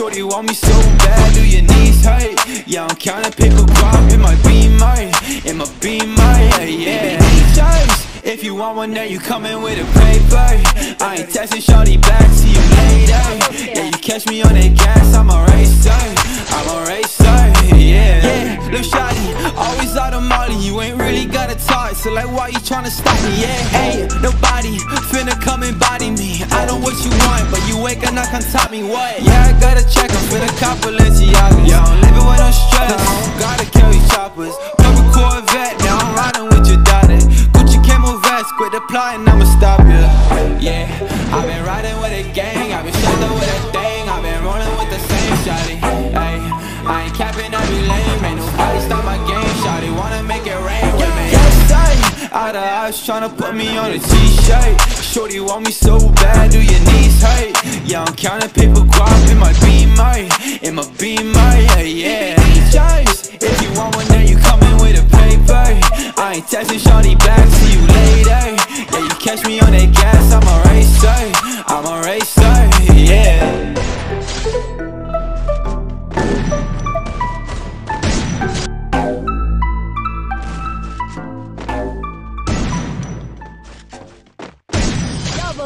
Shorty want me so bad, do your knees hurt? Yeah, I'm counting pickle guap in my beamer In my beamer, yeah, yeah Choice. If you want one, then you coming with a paper I ain't texting shorty back, see you later Yeah, you catch me on that gas, I'm a racer a talk, so like why you tryna stop me, yeah Hey, nobody finna come and body me. I know what you want, but you ain't gonna come top me, what? Yeah, I gotta check, I'm finna cop Balenciaga. Yeah, I'm living with no stress, I gotta carry choppers. Purple Corvette, now I'm riding with your daughter. Gucci camo vest, quit the plotting, I'ma stop ya. Yeah, I've been riding with a gang, I've been strapped with a thing I've been rolling with the same shawty, out of eyes tryna put me on a t-shirt. Shorty want me so bad, do your knees hurt? Yeah, I'm counting paper guap in my beamer In my beamer, yeah, yeah. Choice. If you want one, then you coming with a paper. I ain't texting shorty back, see you later. Yeah, you catch me on that gas, I'm a racer. I'm a racer,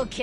little kid.